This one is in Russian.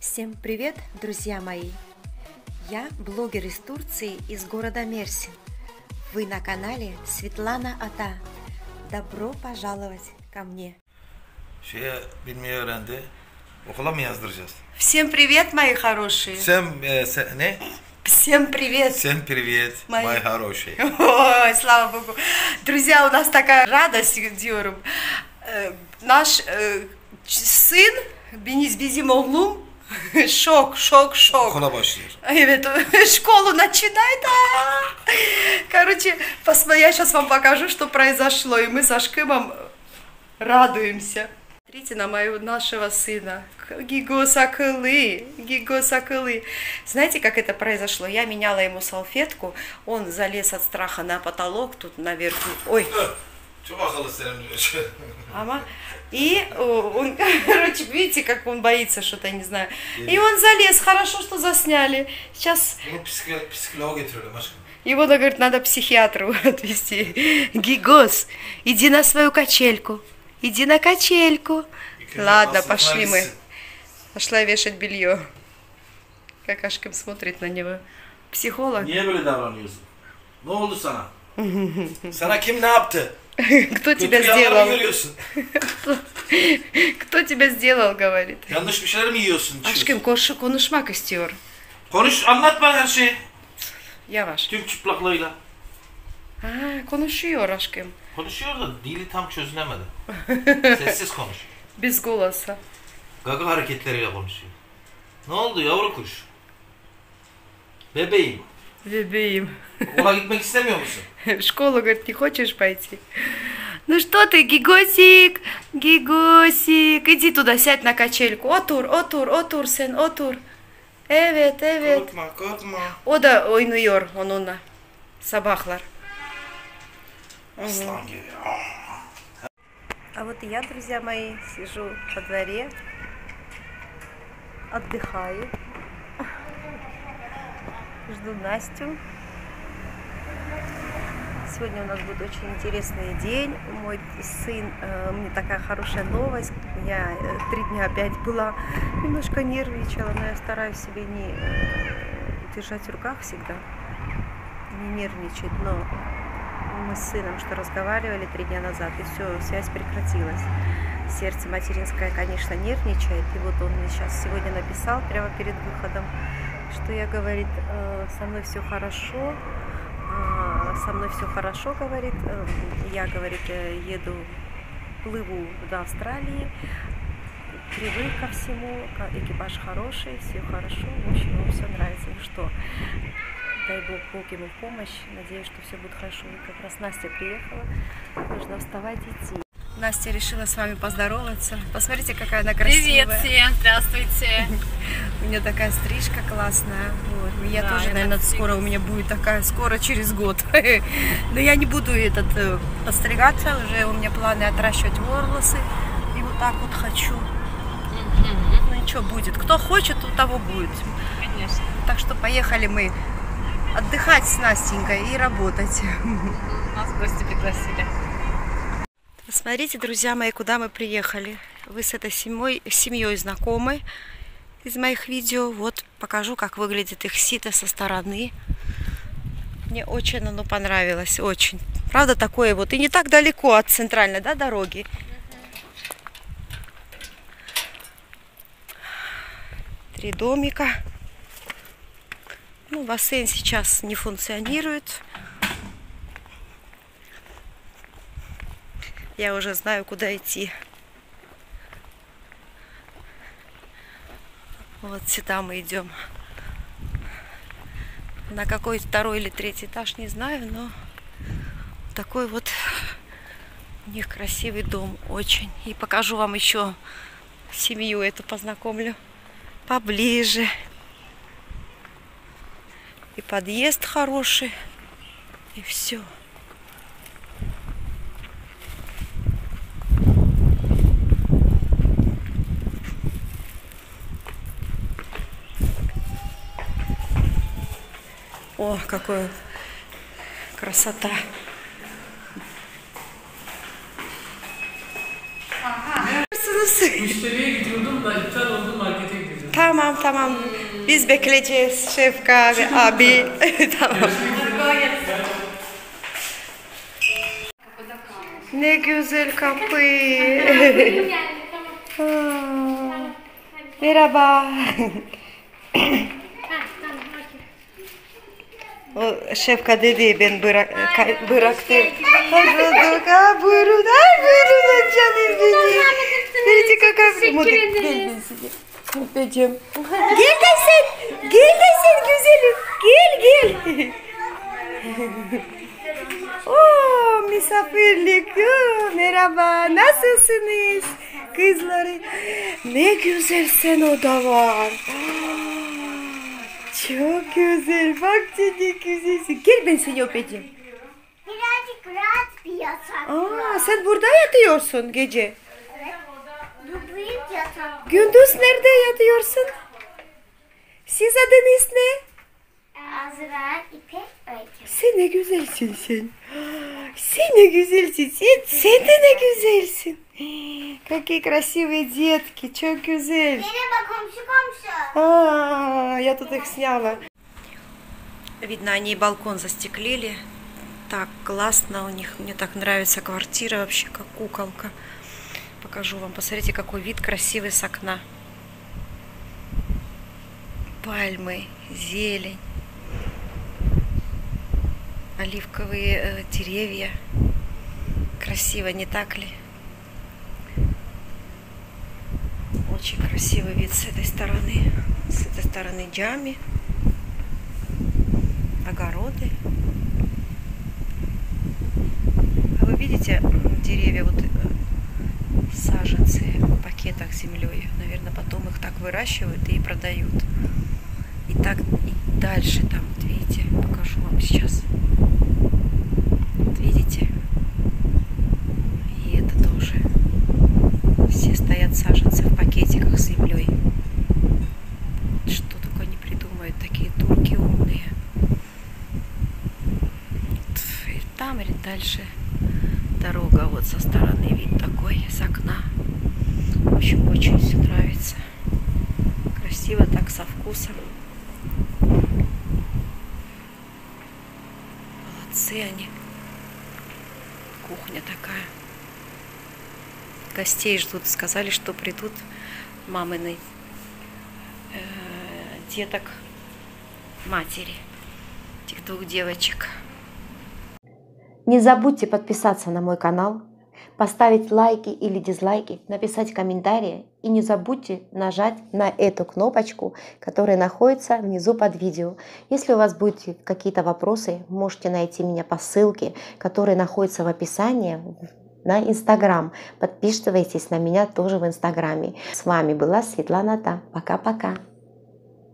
Всем привет, друзья мои! Я блогер из Турции, из города Мерсин. Вы на канале Светлана Ата. Добро пожаловать ко мне. Всем привет, мои хорошие! Sen, e, sen ne? Всем привет! Sen привет, Мои- my хороший. Ой, слава богу. Друзья, у нас такая радость с Диором. Э, Наш э, сын, Бенис Безимоглум, шок, шок, шок. Okula başlıyor. Evet, школу начинает. Короче, посмотри, я сейчас вам покажу, что произошло. И мы со Шкымом радуемся. Смотрите на моего нашего сына. Гигосакылы, гигосакылы. Знаете, как это произошло? Я меняла ему салфетку, он залез от страха на потолок, тут наверху. Ой, Senin diyor. Ама. И он, короче, видите, как он боится что-то, не знаю. И он залез, хорошо, что засняли. Сейчас aşkım. его, да, говорит, надо психиатру отвезти. Гигос, иди на свою качельку. Иди на качельку. Ладно, пошли мы. Пошла вешать белье. Как Ашкин смотрит на него. Психолог. Niye böyle davranıyorsun? Ne oldu sana? Sana kim ne yaptı? Кто Kötü тебя yanlarını сделал? görüyorsun. Кто тебя сделал, говорит. Yanlış bir şeyler mi yiyorsun? içiyorsun? Aşkım koş, konuşmak istiyor. Konuş anlat bana her şeyi. Yavaş. Tüm çıplaklığıyla. Ha, konuşuyor aşkım. Konuşuyor da dili tam çözülemedi. Sessiz konuş. Без голоса. Gaga hareketleriyle konuşuyor. Ne oldu yavru kuş? Bebeğim. Любим. Okula gitmek istemiyor musun? В школу, говорит, не хочешь пойти? Ну что ты, Гигосик, Гигосик, иди туда, сядь на качельку. Отур, отур, otur sen, otur. Evet, evet. Korkma korkma. O da oynuyor onunla. Sabahlar. Aslan gibi. А вот и я, друзья мои, сижу во дворе, отдыхаю, жду Настю. Сегодня у нас будет очень интересный день. Мой сын, э, мне такая хорошая новость. Я э, три дня опять была, немножко нервничала, но я стараюсь себе не э, держать в руках всегда, не нервничать, но мы с сыном что разговаривали три дня назад, и все, связь прекратилась. Сердце материнское, конечно, нервничает. И вот он мне сейчас сегодня написал прямо перед выходом, что я, говорит, «Э, со мной все хорошо, а, со мной все хорошо, говорит. Э, Я, говорит, э, еду, плыву до Австралии, привык ко всему, экипаж хороший, все хорошо, в общем, ему все нравится. Ну что, дай Бог, Бог ему помощь. Надеюсь, что все будет хорошо. Как раз Настя приехала. Нужно вставать и идти. Настя решила с вами поздороваться. Посмотрите, какая она красивая. Привет всем, здравствуйте. У меня такая стрижка классная. Вот. Я Да, тоже, я наверное, скоро у меня будет такая, скоро через год. Но я не буду этот э, постригаться, уже у меня планы отращивать волосы. И вот так вот хочу. Ну ничего будет. Кто хочет, у того будет. Конечно. Так что поехали мы отдыхать с Настенькой и работать. Нас гости пригласили. Смотрите, друзья мои, куда мы приехали. Вы с этой семьей, семьей знакомы из моих видео. Вот покажу, как выглядит их сито со стороны. Мне очень оно понравилось, очень. Правда, такое вот. И не так далеко от центральной да, дороги. Три домика. Ну, бассейн сейчас не функционирует. Я уже знаю, куда идти. Вот сюда мы идем. На какой второй или третий этаж, не знаю, но такой вот у них красивый дом очень. И покажу вам еще семью эту познакомлю поближе. И подъезд хороший. И все. О, какая красота. Müşteriye gidiyordum da iptal oldu markete gideceğim. Tamam Tamam tamam. Biz bekleyeceğiz Şefka ve abi. tamam. Ne güzel kapı. Aa, Merhaba. O Şefka dedi ben bırak, kay- bıraktım. Bulduk. Ha, buyurun. Ay buyurun canım benim. Ferit'i kakabri. Moda gel ben size. Öpeceğim. Gel de sen. Gel de sen güzelim. Gel gel. Oo, misafirlik. Oo, merhaba. Nasılsınız? Kızları. Ne güzel sen oda var. Çok güzel. Bak ne güzelsin. Gel ben seni öpeceğim. Birazcık rahat bir yatak. Aa, sen burada yatıyorsun gece. Bu büyük yatak. Gündüz nerede yatıyorsun? Siz adınız ne? Azra, İpek, Öykü. Sen ne güzelsin sen. Sen не güzelsin. Sen, sen de ne güzelsin. Какие красивые детки. Komşu komşu. А, я тут их сняла. Видно, они балкон застеклили. Так классно у них. Мне так нравится квартира вообще, как куколка. Покажу вам. Посмотрите, какой вид красивый с окна. Пальмы, зелень, оливковые э, деревья. Красиво, не так ли? Очень красивый вид с этой стороны. С этой стороны джами. Огороды. А вы видите деревья, вот э, саженцы в пакетах с землей. Наверное, потом их так выращивают и продают. И так и дальше там, вот видите, покажу вам сейчас. Вот видите? И это тоже. Все стоят саженцы в пакетиках с землей. Что только не придумают, такие турки умные. Вот, И там или дальше дорога вот со стороны вид такой, с окна. В общем, очень все нравится. Красиво так, со вкусом. Молодцы они. Кухня такая. Гостей ждут. Сказали, что придут мамины э, деток матери. Этих двух девочек. Не забудьте подписаться на мой канал, поставить лайки или дизлайки, написать комментарии и не забудьте нажать на эту кнопочку, которая находится внизу под видео. Если у вас будут какие-то вопросы, можете найти меня по ссылке, которая находится в описании на Инстаграм. Подписывайтесь на меня тоже в Инстаграме. С вами была Светлана Та. Пока-пока.